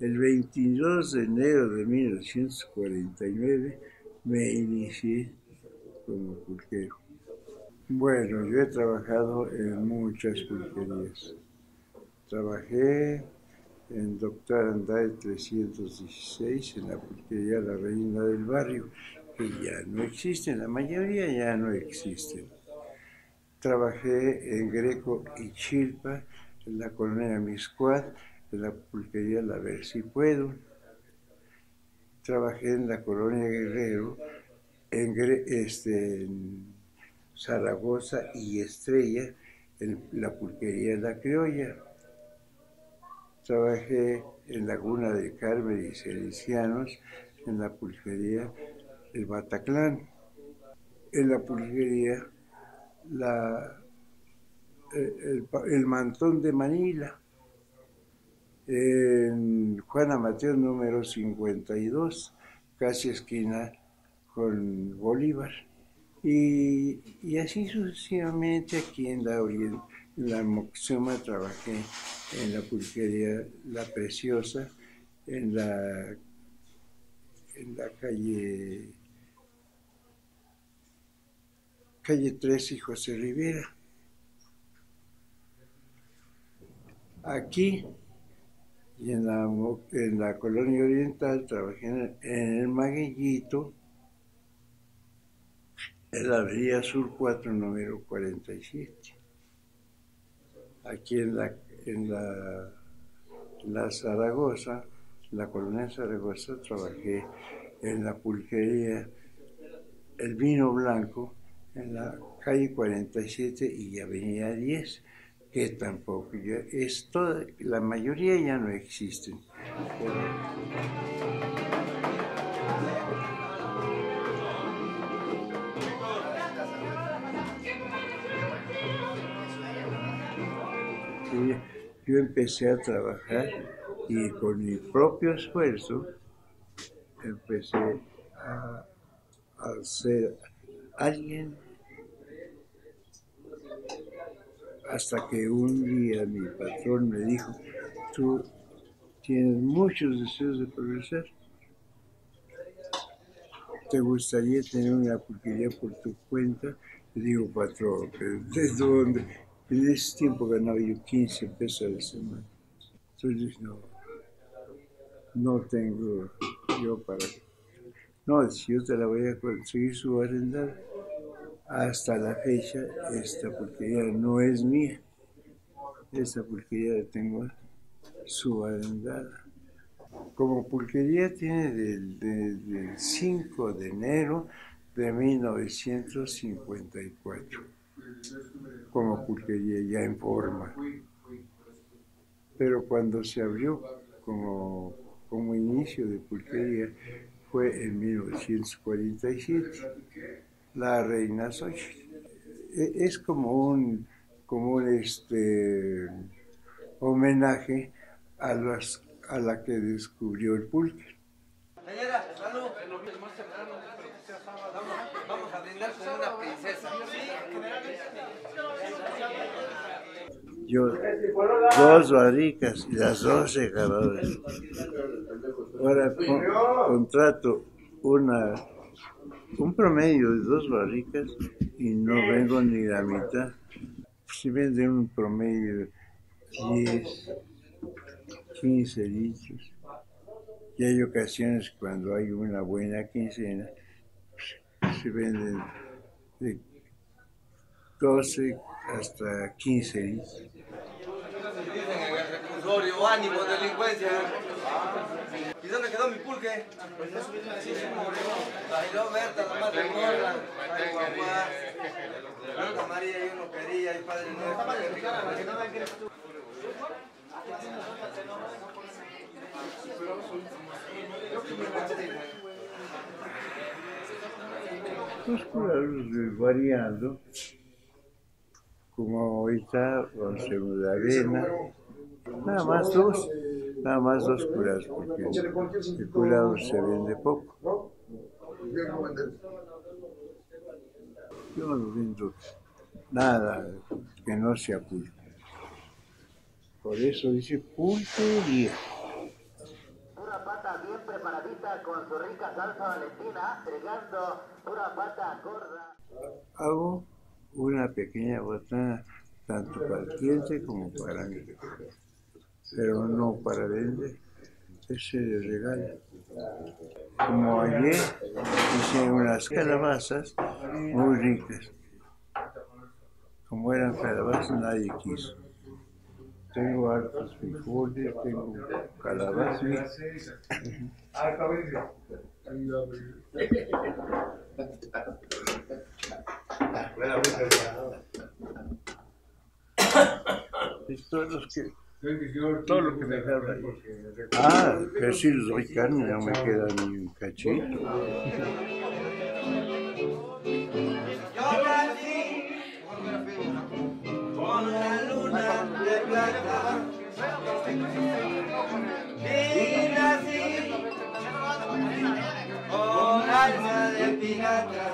22 de enero de 1949 me inicié como pulquero. Bueno, yo he trabajado en muchas pulquerías. Trabajé en Doctor Andrade 316, en la pulquería La Reina del Barrio, que ya no existen, la mayoría ya no existen. Trabajé en Greco y Chilpa, en la colonia Miscuad, en la pulquería La Ver Si Puedo. Trabajé en la colonia Guerrero, en, este, Zaragoza y Estrella, en la pulquería La Criolla. Trabajé en Laguna de Carmen y Celicianos, en la pulquería El Bataclán. En la pulquería la, el, el, Mantón de Manila, en Juana Mateo número 52, casi esquina con Bolívar. Y, así sucesivamente aquí en la, en la Moxuma trabajé en la pulquería La Preciosa, en la, en la calle, calle 13 y José Rivera. Aquí y en la, en la colonia oriental trabajé en el Maguellito, en la Avenida Sur 4, número 47. Aquí en la, en la, la Zaragoza, la colonia Zaragoza, trabajé en la pulquería El Vino Blanco, en la calle 47 y Avenida 10, que tampoco ya es toda, la mayoría ya no existen. yo empecé a trabajar y con mi propio esfuerzo empecé a, ser alguien hasta que un día mi patrón me dijo, tú tienes muchos deseos de progresar. ¿Te gustaría tener una pulquería por tu cuenta? Le digo, patrón, ¿pero desde dónde? En ese tiempo ganaba yo 15 pesos a la semana. Entonces no, no tengo yo para... No, si yo te la voy a conseguir su arrendar, hasta la fecha esta pulquería no es mía. Esta pulquería la tengo subarrendada. Como pulquería tiene del, del 5 de enero de 1954 como pulquería ya en forma. Pero cuando se abrió como, como inicio de pulquería fue en 1947, la reina Xochitl. E, es como un, como este, homenaje a, las, a la que descubrió el pulque. Vamos a brindar una princesa. Yo, dos barricas y las dos secadores. Ahora contrato una, un promedio de dos barricas y no vengo ni la mitad. Si venden un promedio de 10, 15 litros. Y hay ocasiones cuando hay una buena quincena, se venden de 12 hasta 15 litros. Ánimo, delincuencia. ¿Y dónde quedó mi pulque? Bailó Berta, la madre gorda. Ay, guapá. Santa María, yo no quería, y Padre. Los curas variando, como ahorita con de arena, nada más dos, nada más dos curas, porque el curado se vende poco. Yo no vendo nada que no sea pulque. Por eso dice pulquería. ya bien preparadita con su rica salsa valentina, entregando pura pata gorda. Hago una pequeña botana tanto para el cliente como para mí, pero no para vender, ese de regalo. Como ayer hice unas calabazas muy ricas. Como eran calabazas nadie quiso. Tengo hartos frijoles, tengo calabazas. Los que, todo lo que me queda ahí. Ah, pero si los ricanos no me queda ni un cachito. Yo nací con la luna de plata y nací con alma de pirata.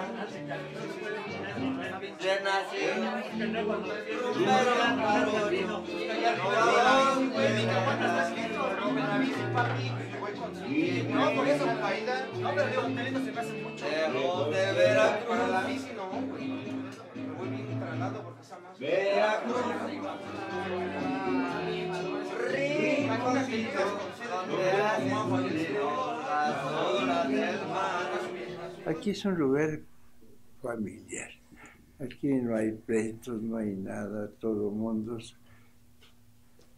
No, pero me mucho. De Veracruz. La bici no, voy bien porque está más. Aquí es un lugar familiar. Aquí no hay pleitos, no hay nada, todo mundo,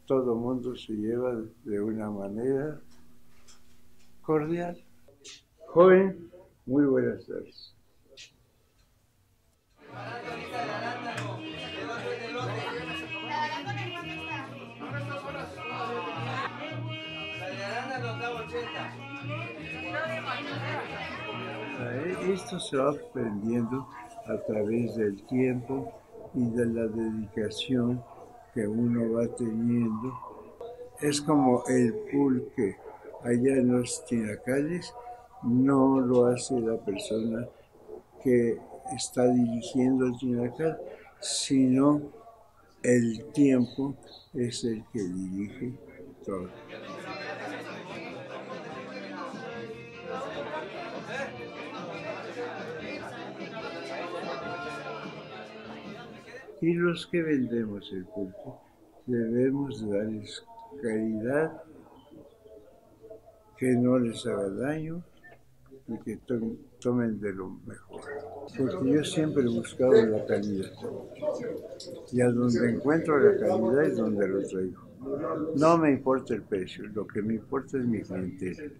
todo mundo se lleva de una manera cordial. Joven, muy buenas tardes. La de Aranda nos da 80. Eh, Esto se va aprendiendo a través del tiempo y de la dedicación que uno va teniendo. Es como el pulque allá en los tinacales, no lo hace la persona que está dirigiendo el tinacal, sino el tiempo es el que dirige todo. Y los que vendemos el pulque debemos darles caridad, que no les haga daño y que to- tomen de lo mejor. Porque yo siempre he buscado la calidad. Y a donde encuentro la calidad es donde lo traigo. No me importa el precio, lo que me importa es mi clientela.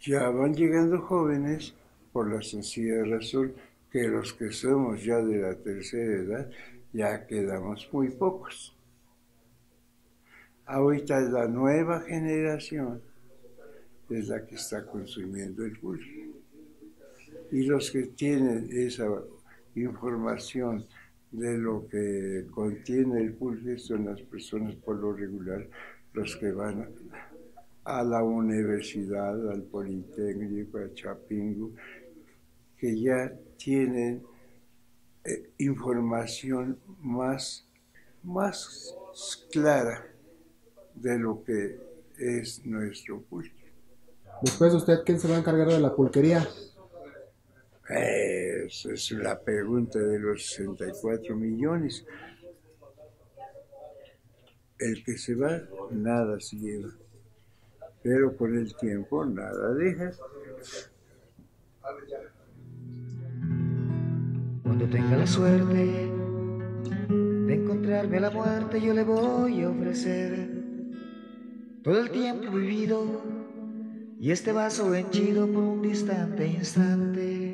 Ya van llegando jóvenes por la sencilla razón que los que somos ya de la tercera edad ya quedamos muy pocos. Ahorita es la nueva generación es la que está consumiendo el pulque. Y los que tienen esa información de lo que contiene el pulque son las personas por lo regular, los que van a la universidad, al Politécnico, a Chapingo, que ya tienen eh, información más, más clara de lo que es nuestro pulque. Después, ¿usted quién se va a encargar de la pulquería? Esa es la pregunta de los 64 millones. El que se va, nada se lleva. Pero con el tiempo, nada deja. Cuando tenga la suerte de encontrarme a la muerte, yo le voy a ofrecer todo el tiempo vivido y este vaso henchido por un distante instante.